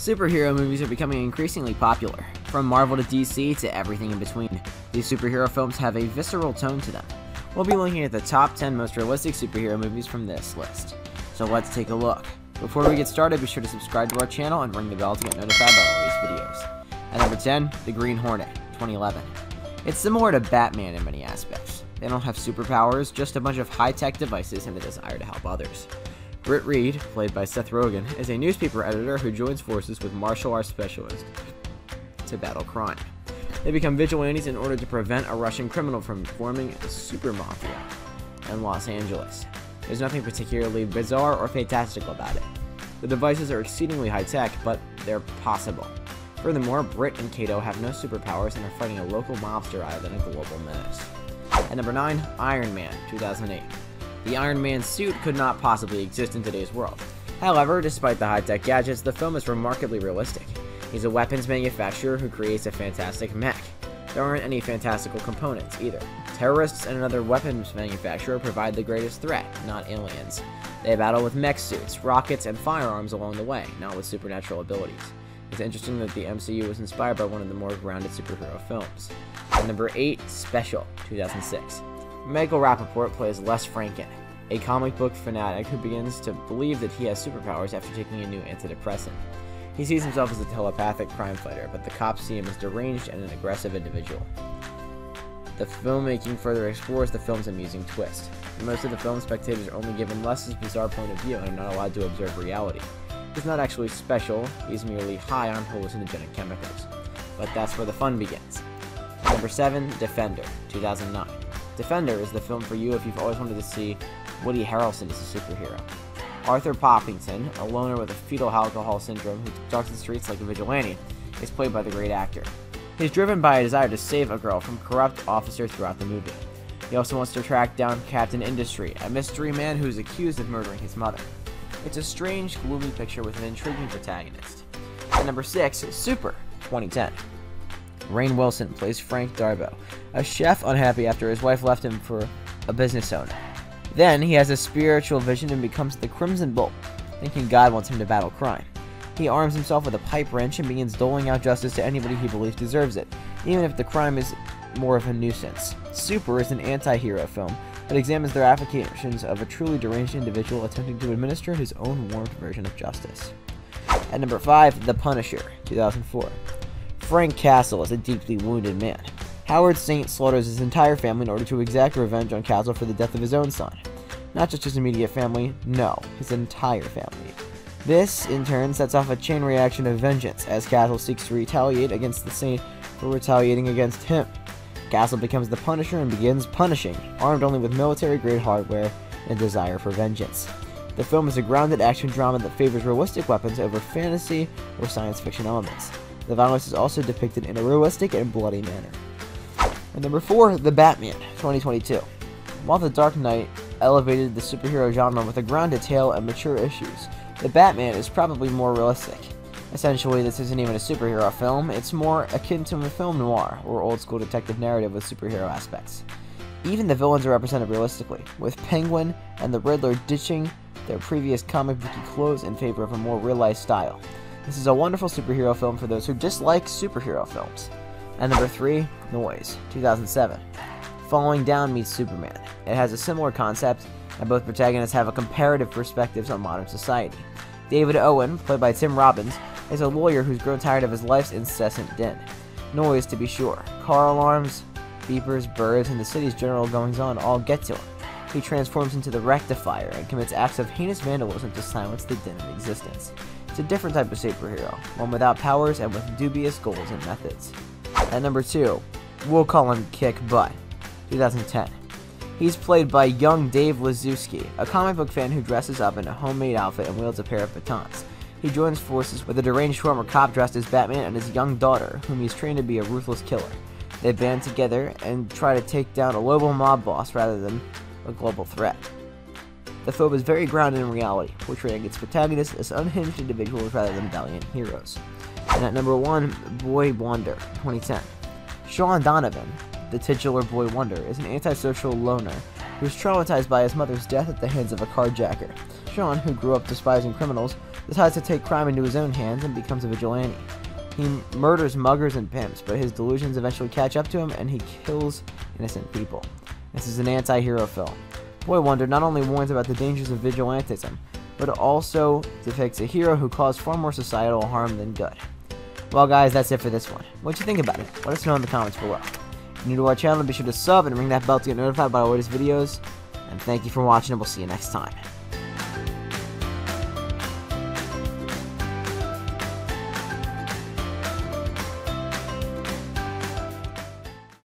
Superhero movies are becoming increasingly popular. From Marvel to DC to everything in between, these superhero films have a visceral tone to them. We'll be looking at the top 10 most realistic superhero movies from this list. So let's take a look. Before we get started, be sure to subscribe to our channel and ring the bell to get notified about all these videos. At number 10, The Green Hornet, 2011. It's similar to Batman in many aspects. They don't have superpowers, just a bunch of high-tech devices and the desire to help others. Britt Reed, played by Seth Rogen, is a newspaper editor who joins forces with martial arts specialists to battle crime. They become vigilantes in order to prevent a Russian criminal from forming a super mafia in Los Angeles. There's nothing particularly bizarre or fantastical about it. The devices are exceedingly high tech, but they're possible. Furthermore, Britt and Kato have no superpowers and are fighting a local mobster rather than a global menace. At number 9, Iron Man, 2008. The Iron Man suit could not possibly exist in today's world. However, despite the high-tech gadgets, the film is remarkably realistic. He's a weapons manufacturer who creates a fantastic mech. There aren't any fantastical components, either. Terrorists and another weapons manufacturer provide the greatest threat, not aliens. They battle with mech suits, rockets, and firearms along the way, not with supernatural abilities. It's interesting that the MCU was inspired by one of the more grounded superhero films. At number 8, Special, 2006. Michael Rapaport plays Les Franken, a comic book fanatic who begins to believe that he has superpowers after taking a new antidepressant. He sees himself as a telepathic crime fighter, but the cops see him as deranged and an aggressive individual. The filmmaking further explores the film's amusing twist. In most of the film, spectators are only given Les's bizarre point of view and are not allowed to observe reality. He's not actually special, he's merely high on hallucinogenic chemicals. But that's where the fun begins. Number 7, Defendor, 2009. Defendor is the film for you if you've always wanted to see Woody Harrelson as a superhero. Arthur Poppington, a loner with a fetal alcohol syndrome who stalks the streets like a vigilante, is played by the great actor. He's driven by a desire to save a girl from corrupt officers throughout the movie. He also wants to track down Captain Industry, a mystery man who is accused of murdering his mother. It's a strange, gloomy picture with an intriguing protagonist. At number 6, Super, 2010. Rainn Wilson plays Frank Darbo, a chef unhappy after his wife left him for a business owner. Then he has a spiritual vision and becomes the Crimson Bolt, thinking God wants him to battle crime. He arms himself with a pipe wrench and begins doling out justice to anybody he believes deserves it, even if the crime is more of a nuisance. Super is an anti-hero film that examines the applications of a truly deranged individual attempting to administer his own warped version of justice. At number 5, The Punisher, 2004. Frank Castle is a deeply wounded man. Howard Saint slaughters his entire family in order to exact revenge on Castle for the death of his own son. Not just his immediate family, no, his entire family. This, in turn, sets off a chain reaction of vengeance as Castle seeks to retaliate against the Saint for retaliating against him. Castle becomes the Punisher and begins punishing, armed only with military-grade hardware and desire for vengeance. The film is a grounded action drama that favors realistic weapons over fantasy or science fiction elements. The violence is also depicted in a realistic and bloody manner. And number 4, The Batman, 2022. While The Dark Knight elevated the superhero genre with a grounded tale and mature issues, The Batman is probably more realistic. Essentially, this isn't even a superhero film, it's more akin to a film noir, or old school detective narrative with superhero aspects. Even the villains are represented realistically, with Penguin and the Riddler ditching their previous comic booky clothes in favor of a more real-life style. This is a wonderful superhero film for those who dislike superhero films. And number 3, Noise, 2007. Falling Down meets Superman. It has a similar concept, and both protagonists have a comparative perspectives on modern society. David Owen, played by Tim Robbins, is a lawyer who's grown tired of his life's incessant din. Noise, to be sure. Car alarms, beepers, birds, and the city's general goings-on all get to him. He transforms into the Rektifier and commits acts of heinous vandalism to silence the din of existence. A different type of superhero, one without powers and with dubious goals and methods. At number 2, we'll call him Kick Butt, 2010. He's played by young Dave Lizewski, a comic book fan who dresses up in a homemade outfit and wields a pair of batons. He joins forces with a deranged former cop dressed as Batman and his young daughter, whom he's trained to be a ruthless killer. They band together and try to take down a local mob boss rather than a global threat. The film is very grounded in reality, portraying its protagonists as unhinged individuals rather than valiant heroes. And at number 1, Boy Wonder, 2010. Sean Donovan, the titular Boy Wonder, is an antisocial loner who is traumatized by his mother's death at the hands of a carjacker. Sean, who grew up despising criminals, decides to take crime into his own hands and becomes a vigilante. He murders muggers and pimps, but his delusions eventually catch up to him and he kills innocent people. This is an anti-hero film. Boy Wonder not only warns about the dangers of vigilantism, but also depicts a hero who caused far more societal harm than good. Well guys, that's it for this one. What'd you think about it? Let us know in the comments below. If you're new to our channel, be sure to sub and ring that bell to get notified by our latest videos. And thank you for watching, and we'll see you next time.